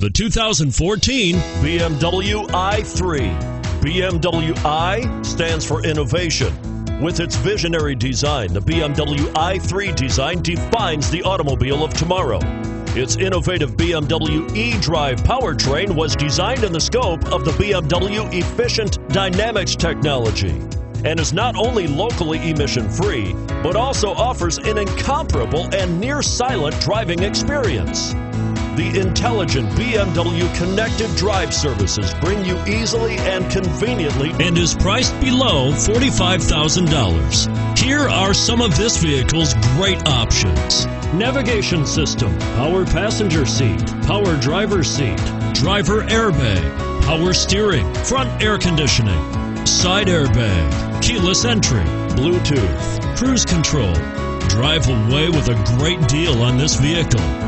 The 2014 BMW i3. BMW i stands for innovation. With its visionary design, the BMW i3 design defines the automobile of tomorrow. Its innovative BMW eDrive powertrain was designed in the scope of the BMW Efficient Dynamics technology and is not only locally emission free, but also offers an incomparable and near silent driving experience. The intelligent BMW connected drive services bring you easily and conveniently and is priced below $45,000. Here are some of this vehicle's great options. navigation system, power passenger seat, power driver seat, Driver airbag, power steering, front air conditioning, side airbag, keyless entry, Bluetooth. cruise control. Drive away with a great deal on this vehicle.